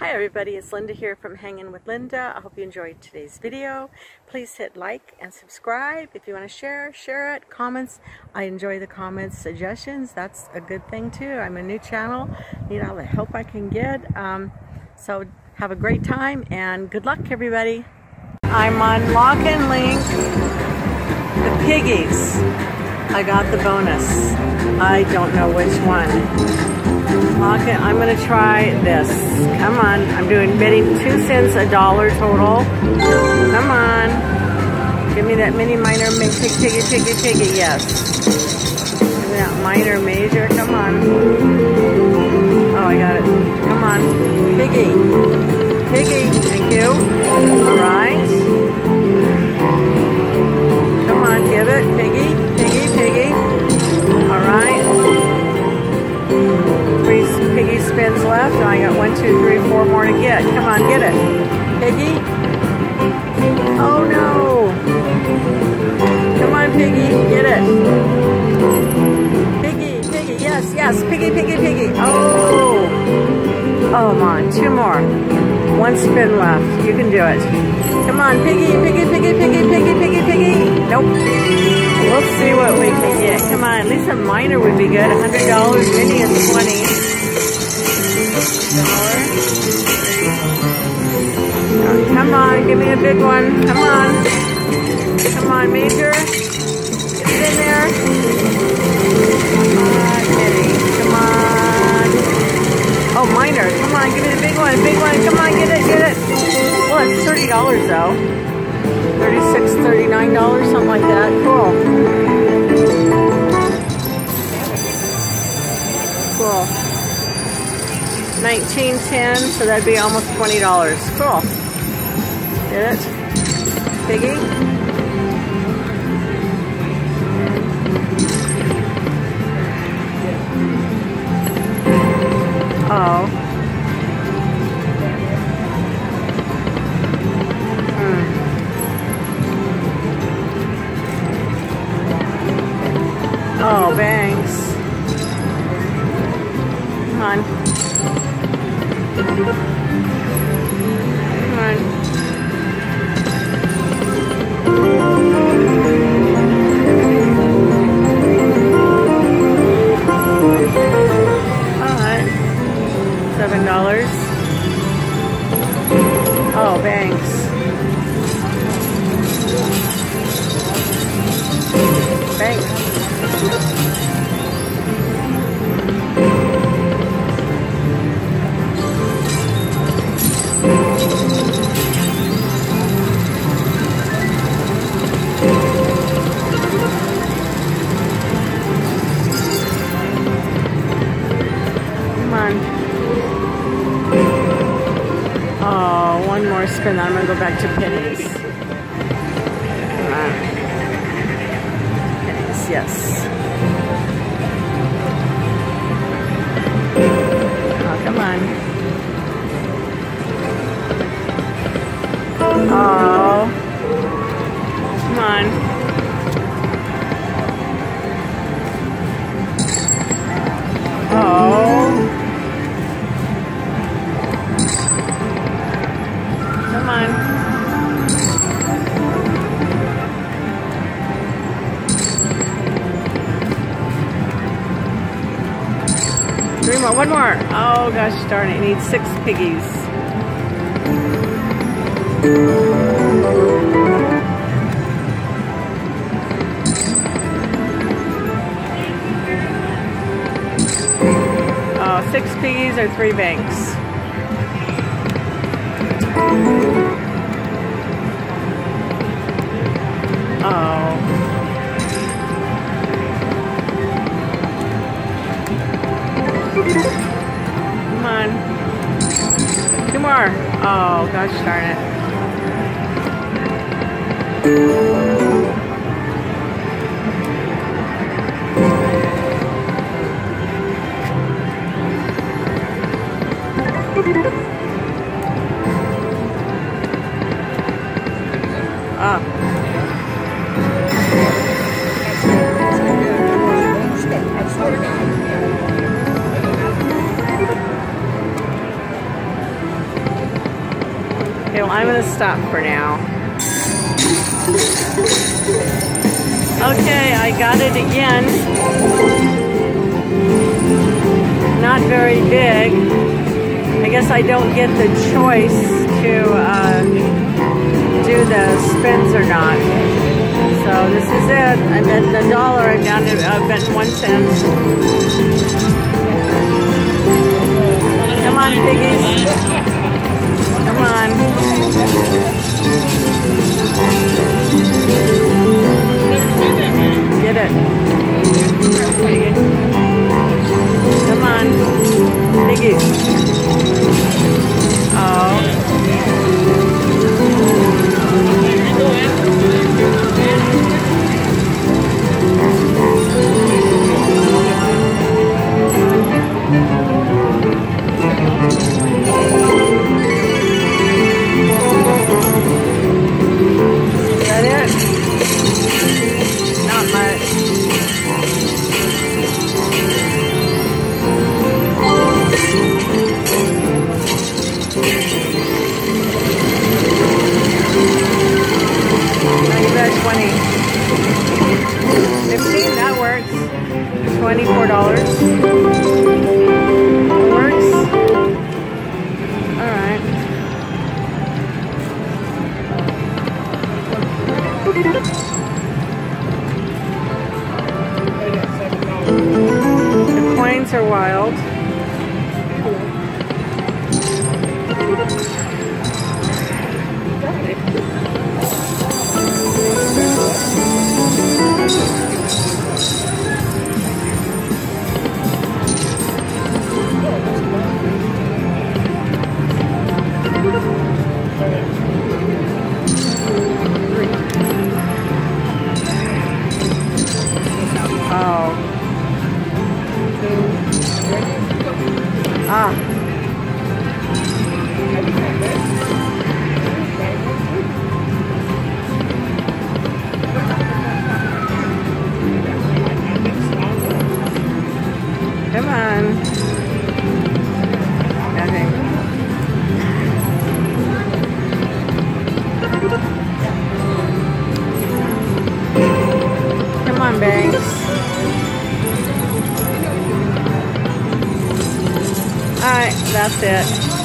Hi everybody, it's Linda here from Hanging with Linda. I hope you enjoyed today's video. Please hit like and subscribe. If you want to share, share it. Comments, I enjoy the comments. Suggestions, that's a good thing too. I'm a new channel, need all the help I can get. Um, so have a great time and good luck everybody. I'm on Lock and Link, the piggies. I got the bonus. I don't know which one. I'm gonna try this. Come on, I'm doing betting two cents a dollar total. Come on. Give me that mini minor piggy piggy piggy piggy, yes. Give me that minor major, come on. Left. And I got one, two, three, four more to get. Come on, get it. Piggy. Oh no. Come on, piggy. Get it. Piggy, piggy. Yes, yes. Piggy, piggy, piggy. Oh. Oh, come on. Two more. One spin left. You can do it. Come on, piggy, piggy, piggy, piggy, piggy, piggy, piggy. Nope. We'll see what we can get. Come on, at least a minor would be good. $100, mini is 20 give me a big one. Come on. Come on, major. Get it in there. Come on, mini. Come on. Oh, minor. Come on, give me the big one. Big one. Come on, get it, get it. Well, it's $30 though. $36, $39, something like that. Cool. Cool. 1910, so that'd be almost $20. Cool. Get it? Piggy? Oh. Hmm. Oh, bangs. Come on. Come on. Oh, bangs. Banks. Oh, one more spin, then I'm gonna go back to pennies. Pennies, yes. Oh, come on. More, one more. Oh gosh darn it, need six piggies. Oh, six piggies or three banks. Oh. Come on. Two more. Oh, gosh darn it. Ah. I'm to stop for now. Okay, I got it again. Not very big. I guess I don't get the choice to uh, do the spins or not. So this is it. I bet the dollar. I'm down to I bet one cent. Come on, piggies. Piggies. Oh. Wild. Come on. Alright, that's it.